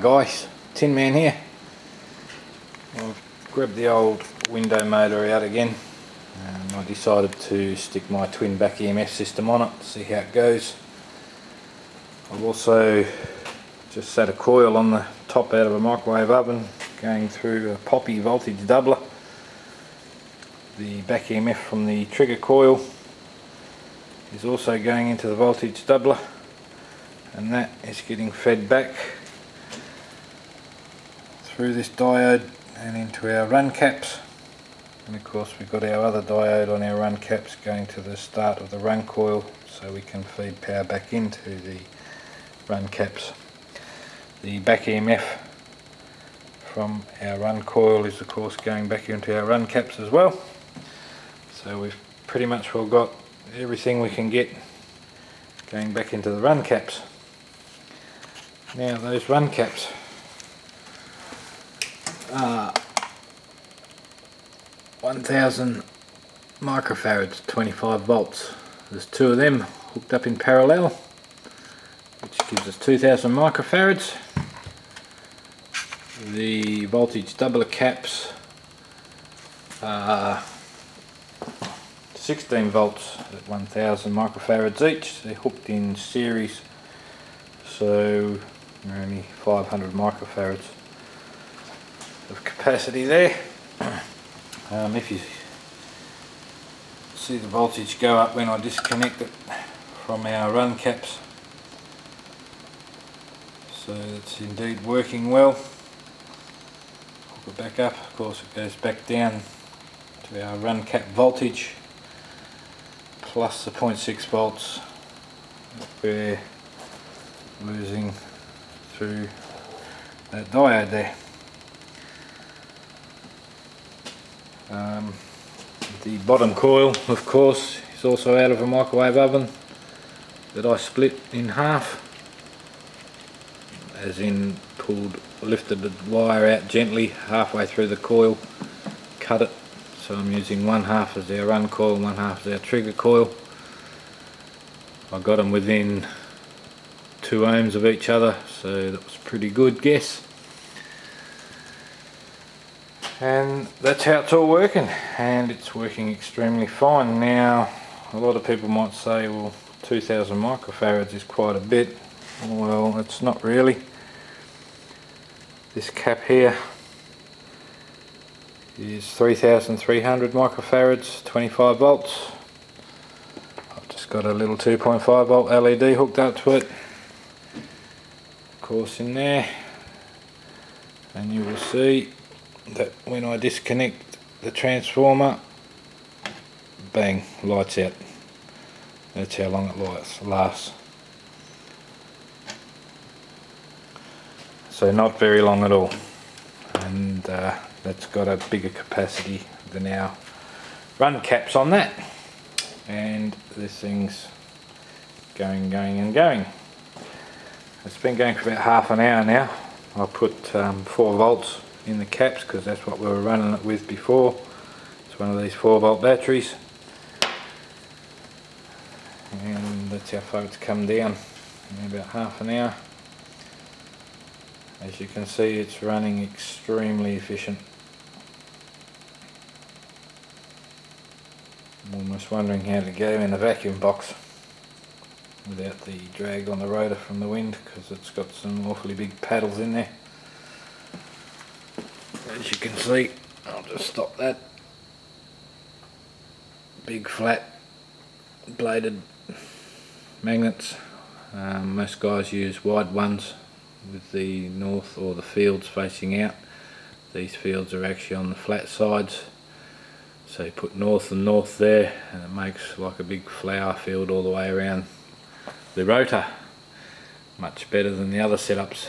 Guys, Tin Man here. I've grabbed the old window motor out again and I decided to stick my twin back EMF system on it, see how it goes. I've also just set a coil on the top out of a microwave oven going through a poppy voltage doubler. The back EMF from the trigger coil is also going into the voltage doubler and that is getting fed back through this diode and into our run caps and of course we've got our other diode on our run caps going to the start of the run coil so we can feed power back into the run caps. The back EMF from our run coil is of course going back into our run caps as well so we've pretty much well got everything we can get going back into the run caps. Now those run caps uh, 1000 microfarads 25 volts. There's two of them hooked up in parallel which gives us 2000 microfarads. The voltage doubler caps are 16 volts at 1000 microfarads each. They're hooked in series so only 500 microfarads of capacity there. Um, if you see the voltage go up when I disconnect it from our run caps. So it's indeed working well. Hook it back up. Of course it goes back down to our run cap voltage plus the 0.6 volts we're losing through that diode there Um, the bottom coil, of course, is also out of a microwave oven that I split in half, as in pulled, lifted the wire out gently halfway through the coil, cut it, so I'm using one half as our run coil, one half as our trigger coil. I got them within two ohms of each other, so that was pretty good guess and that's how it's all working and it's working extremely fine. Now a lot of people might say well 2000 microfarads is quite a bit. Well it's not really. This cap here is 3300 microfarads 25 volts. I've just got a little 2.5 volt LED hooked up to it. Of course in there. And you will see that when I disconnect the transformer bang lights out. That's how long it lasts, lasts. so not very long at all. And uh, that's got a bigger capacity than our run caps on that. And this thing's going going and going. It's been going for about half an hour now. I put um, 4 volts in the caps because that's what we were running it with before. It's one of these 4 volt batteries and that's how far it's come down in about half an hour. As you can see it's running extremely efficient. I'm almost wondering how to go in a vacuum box without the drag on the rotor from the wind because it's got some awfully big paddles in there as you can see I'll just stop that. Big flat bladed magnets. Um, most guys use wide ones with the north or the fields facing out. These fields are actually on the flat sides. So you put north and north there and it makes like a big flower field all the way around the rotor. Much better than the other setups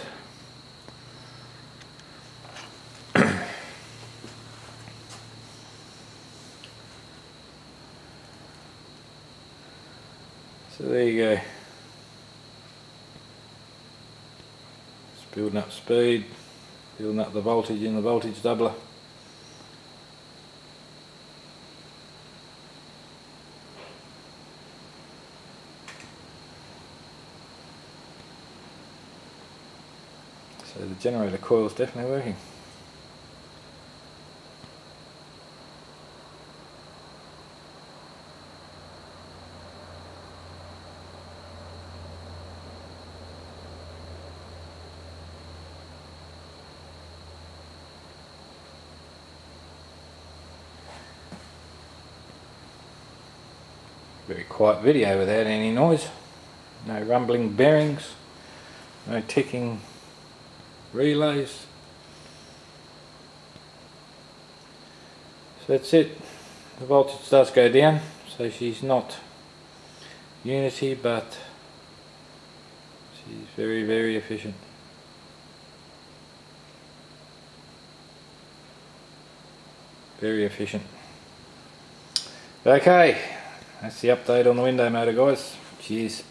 So there you go. It's building up speed, building up the voltage in the voltage doubler. So the generator coil is definitely working. Very quiet video without any noise. No rumbling bearings. No ticking relays. So that's it. The voltage does go down. So she's not Unity but she's very very efficient. Very efficient. Okay. That's the update on the window motor guys. Cheers.